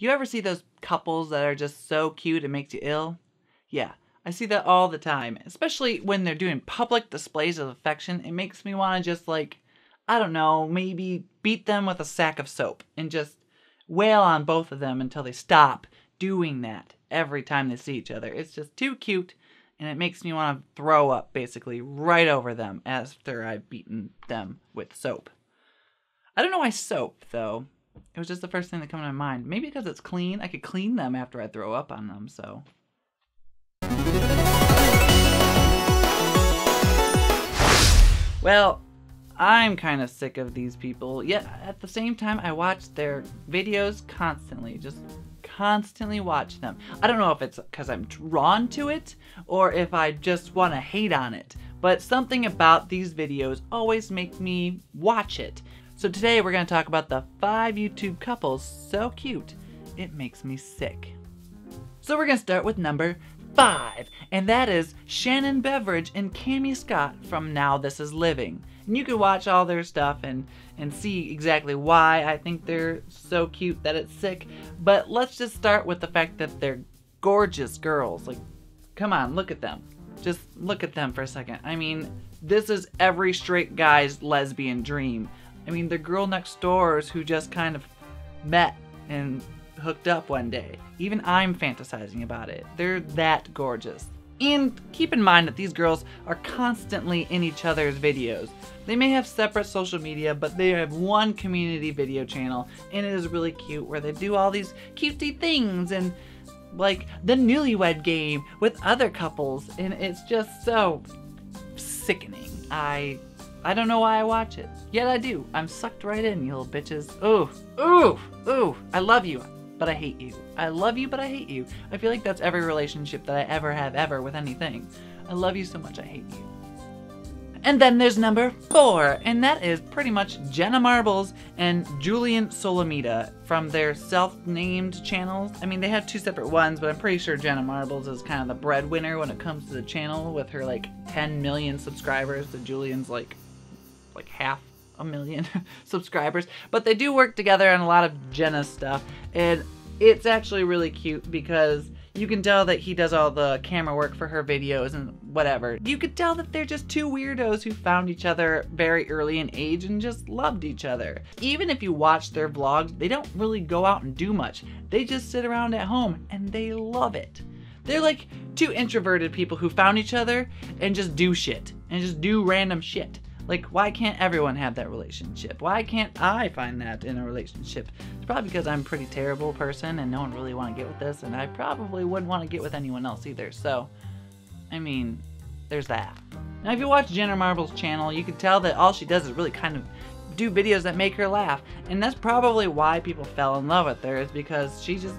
You ever see those couples that are just so cute it makes you ill? Yeah, I see that all the time, especially when they're doing public displays of affection. It makes me want to just like, I don't know, maybe beat them with a sack of soap and just wail on both of them until they stop doing that every time they see each other. It's just too cute and it makes me want to throw up basically right over them after I've beaten them with soap. I don't know why soap though. It was just the first thing that came to my mind. Maybe because it's clean. I could clean them after I throw up on them, so. Well, I'm kind of sick of these people. Yet at the same time, I watch their videos constantly. Just constantly watch them. I don't know if it's because I'm drawn to it or if I just want to hate on it. But something about these videos always make me watch it. So today we're going to talk about the five YouTube couples so cute, it makes me sick. So we're going to start with number five, and that is Shannon Beveridge and Cammie Scott from Now This Is Living. And you can watch all their stuff and, and see exactly why I think they're so cute that it's sick. But let's just start with the fact that they're gorgeous girls. Like, come on, look at them. Just look at them for a second. I mean, this is every straight guy's lesbian dream. I mean, the girl next doors who just kind of met and hooked up one day. Even I'm fantasizing about it. They're that gorgeous. And keep in mind that these girls are constantly in each other's videos. They may have separate social media, but they have one community video channel, and it is really cute where they do all these cutesy things and like the newlywed game with other couples, and it's just so sickening. I I don't know why I watch it. Yet I do. I'm sucked right in, you little bitches. Ooh, ooh, ooh. I love you, but I hate you. I love you, but I hate you. I feel like that's every relationship that I ever have ever with anything. I love you so much, I hate you. And then there's number four, and that is pretty much Jenna Marbles and Julian Solomita from their self-named channels. I mean, they have two separate ones, but I'm pretty sure Jenna Marbles is kind of the breadwinner when it comes to the channel with her like 10 million subscribers. The Julian's like like half a million subscribers. But they do work together on a lot of Jenna stuff. And it's actually really cute because you can tell that he does all the camera work for her videos and whatever. You could tell that they're just two weirdos who found each other very early in age and just loved each other. Even if you watch their vlogs, they don't really go out and do much. They just sit around at home and they love it. They're like two introverted people who found each other and just do shit and just do random shit. Like, why can't everyone have that relationship? Why can't I find that in a relationship? It's probably because I'm a pretty terrible person and no one really want to get with this, and I probably wouldn't want to get with anyone else either. So, I mean, there's that. Now, if you watch Jenna Marbles' channel, you can tell that all she does is really kind of do videos that make her laugh. And that's probably why people fell in love with her, is because she just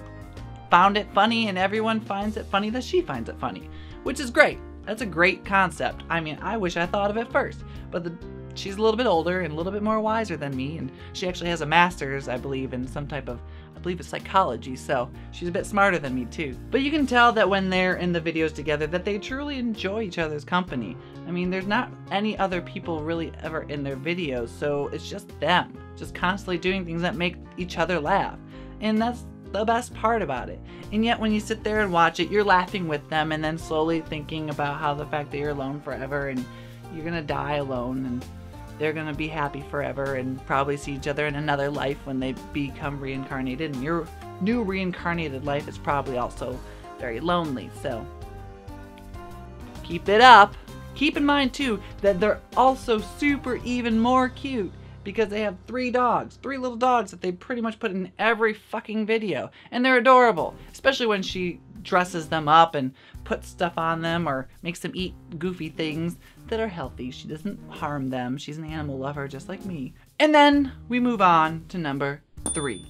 found it funny and everyone finds it funny that she finds it funny, which is great. That's a great concept. I mean, I wish I thought of it first, but the, she's a little bit older and a little bit more wiser than me, and she actually has a master's, I believe, in some type of, I believe it's psychology, so she's a bit smarter than me too. But you can tell that when they're in the videos together that they truly enjoy each other's company. I mean, there's not any other people really ever in their videos, so it's just them, just constantly doing things that make each other laugh. And that's the best part about it. And yet, when you sit there and watch it, you're laughing with them and then slowly thinking about how the fact that you're alone forever and you're gonna die alone and they're gonna be happy forever and probably see each other in another life when they become reincarnated. And your new reincarnated life is probably also very lonely. So, keep it up. Keep in mind, too, that they're also super even more cute because they have three dogs, three little dogs that they pretty much put in every fucking video. And they're adorable, especially when she dresses them up and puts stuff on them or makes them eat goofy things that are healthy. She doesn't harm them. She's an animal lover just like me. And then we move on to number three.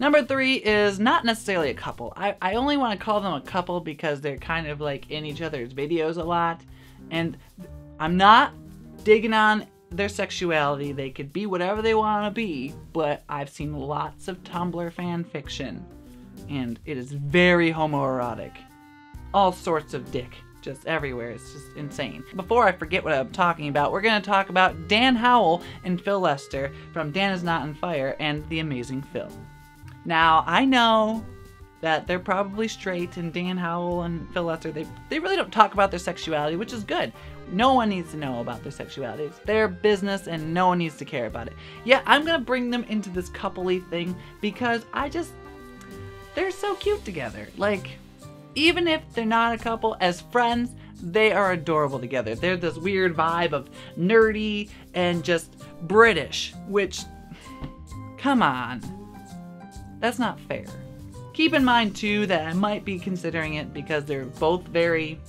Number three is not necessarily a couple. I, I only want to call them a couple because they're kind of like in each other's videos a lot. And I'm not digging on their sexuality. They could be whatever they want to be, but I've seen lots of Tumblr fan fiction, and it is very homoerotic. All sorts of dick just everywhere. It's just insane. Before I forget what I'm talking about, we're going to talk about Dan Howell and Phil Lester from Dan is Not on Fire and The Amazing Phil. Now, I know that they're probably straight, and Dan Howell and Phil Lester, they, they really don't talk about their sexuality, which is good. No one needs to know about their sexuality. It's their business, and no one needs to care about it. Yeah, I'm gonna bring them into this coupley thing because I just. They're so cute together. Like, even if they're not a couple, as friends, they are adorable together. They're this weird vibe of nerdy and just British, which. Come on. That's not fair. Keep in mind, too, that I might be considering it because they're both very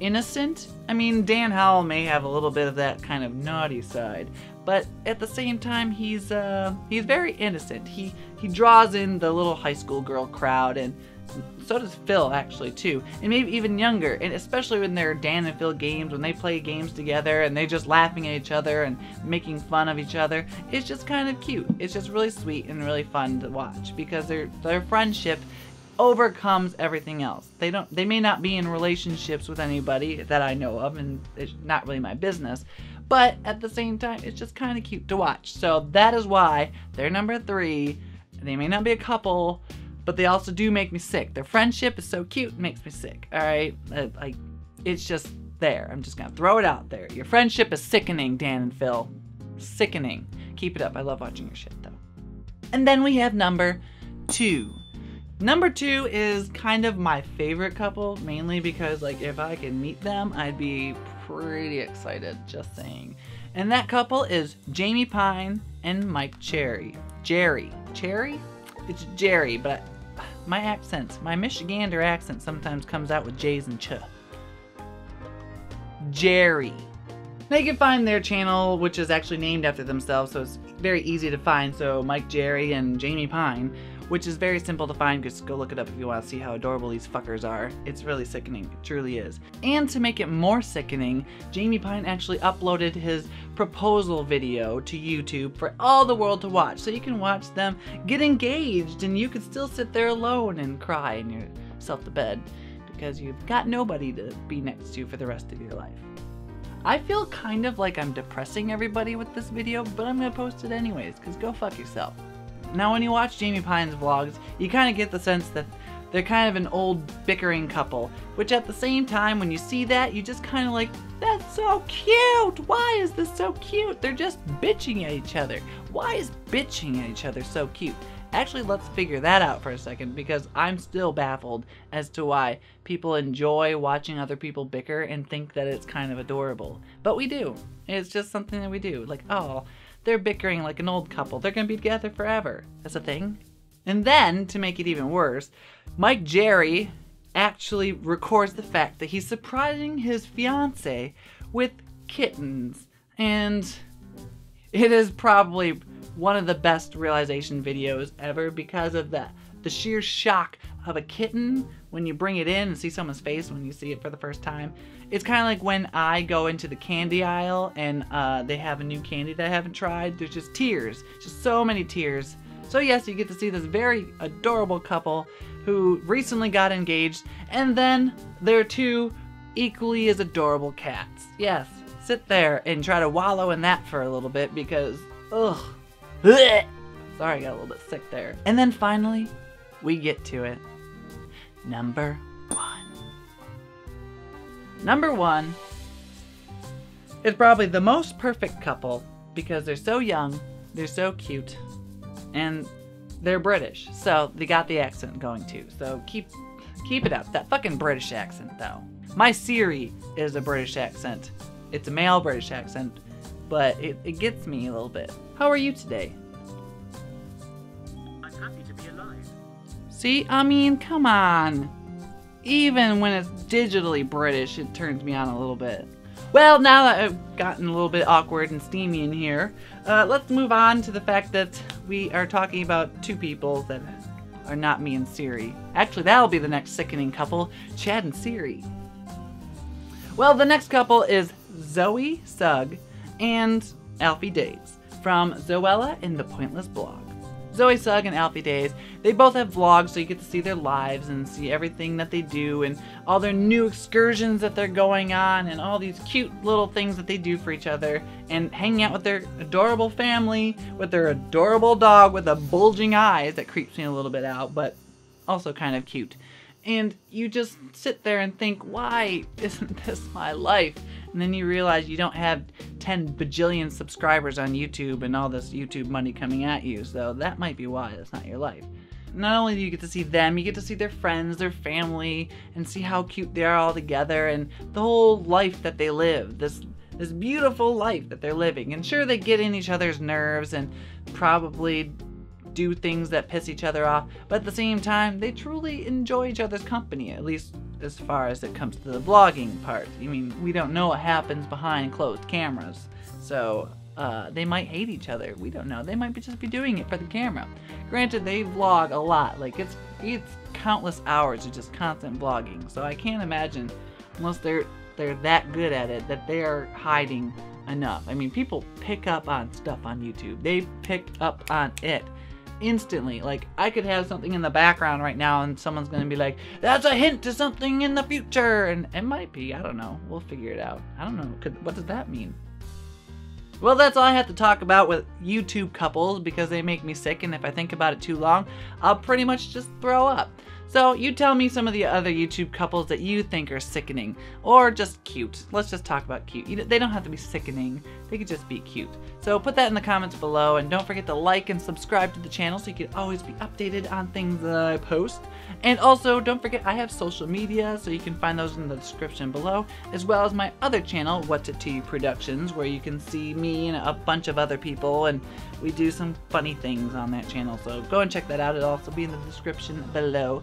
innocent. I mean, Dan Howell may have a little bit of that kind of naughty side, but at the same time, he's uh, he's very innocent. He he draws in the little high school girl crowd, and so does Phil actually too, and maybe even younger. And especially when they're Dan and Phil games, when they play games together and they're just laughing at each other and making fun of each other, it's just kind of cute. It's just really sweet and really fun to watch because their their friendship overcomes everything else. They don't they may not be in relationships with anybody that I know of and it's not really my business. But at the same time, it's just kind of cute to watch. So that is why they're number 3. They may not be a couple, but they also do make me sick. Their friendship is so cute, it makes me sick. All right? Uh, like it's just there. I'm just to throw it out there. Your friendship is sickening, Dan and Phil. Sickening. Keep it up. I love watching your shit though. And then we have number 2. Number two is kind of my favorite couple, mainly because like if I could meet them, I'd be pretty excited, just saying. And that couple is Jamie Pine and Mike Cherry. Jerry. Cherry? It's Jerry, but my accent, my Michigander accent sometimes comes out with J's and Ch. Jerry. They can find their channel, which is actually named after themselves, so it's very easy to find. So Mike Jerry and Jamie Pine which is very simple to find. Just go look it up if you want to see how adorable these fuckers are. It's really sickening. It truly is. And to make it more sickening, Jamie Pine actually uploaded his proposal video to YouTube for all the world to watch. So you can watch them get engaged and you can still sit there alone and cry in yourself to bed because you've got nobody to be next to for the rest of your life. I feel kind of like I'm depressing everybody with this video, but I'm gonna post it anyways, because go fuck yourself. Now, when you watch Jamie Pine's vlogs, you kind of get the sense that they're kind of an old bickering couple, which at the same time, when you see that, you just kind of like, that's so cute! Why is this so cute? They're just bitching at each other. Why is bitching at each other so cute? Actually, let's figure that out for a second because I'm still baffled as to why people enjoy watching other people bicker and think that it's kind of adorable. But we do. It's just something that we do. Like, oh, they're bickering like an old couple. They're gonna be together forever. That's a thing. And then, to make it even worse, Mike Jerry actually records the fact that he's surprising his fiance with kittens. And it is probably one of the best realization videos ever because of the, the sheer shock of a kitten when you bring it in and see someone's face when you see it for the first time. It's kind of like when I go into the candy aisle and uh, they have a new candy that I haven't tried. There's just tears, just so many tears. So yes, you get to see this very adorable couple who recently got engaged, and then their two equally as adorable cats. Yes, sit there and try to wallow in that for a little bit because, ugh. Sorry, I got a little bit sick there. And then finally, we get to it. Number one. Number one is probably the most perfect couple because they're so young, they're so cute, and they're British. So they got the accent going too. So keep keep it up. That fucking British accent though. My Siri is a British accent. It's a male British accent, but it, it gets me a little bit. How are you today? I'm happy to be alive. See, I mean, come on even when it's digitally British, it turns me on a little bit. Well, now that I've gotten a little bit awkward and steamy in here, uh, let's move on to the fact that we are talking about two people that are not me and Siri. Actually, that'll be the next sickening couple, Chadd and Siri. Well, the next couple is Zoe Sugg and Alfie Deyes from Zoella and the Pointless Blog. Zoe Sugg and Alfie Deyes. They both have vlogs, so you get to see their lives and see everything that they do and all their new excursions that they're going on and all these cute little things that they do for each other and hanging out with their adorable family with their adorable dog with a bulging eyes that creeps me a little bit out, but also kind of cute. And you just sit there and think, why isn't this my life? And then you realize you don't have 10 bajillion subscribers on YouTube and all this YouTube money coming at you. So that might be why that's not your life. Not only do you get to see them, you get to see their friends, their family, and see how cute they are all together and the whole life that they live. This this beautiful life that they're living. And sure they get in each other's nerves and probably do things that piss each other off, but at the same time, they truly enjoy each other's company, at least as far as it comes to the vlogging part. I mean, we don't know what happens behind closed cameras, so uh, they might hate each other. We don't know. They might be just be doing it for the camera. Granted, they vlog a lot. Like it's it's countless hours of just constant vlogging. So I can't imagine, unless they're they're that good at it, that they are hiding enough. I mean, people pick up on stuff on YouTube. They pick up on it instantly. Like, I could have something in the background right now and someone's gonna be like, that's a hint to something in the future. And it might be, I don't know. We'll figure it out. I don't know. Could, what does that mean? Well, that's all I have to talk about with YouTube couples because they make me sick, and if I think about it too long, I'll pretty much just throw up. So you tell me some of the other YouTube couples that you think are sickening or just cute. Let's just talk about cute. You, they don't have to be sickening. They could just be cute. So put that in the comments below and don't forget to like and subscribe to the channel so you can always be updated on things that I post. And also don't forget I have social media so you can find those in the description below as well as my other channel What's It To You Productions where you can see me and a bunch of other people and we do some funny things on that channel. So go and check that out. It'll also be in the description below.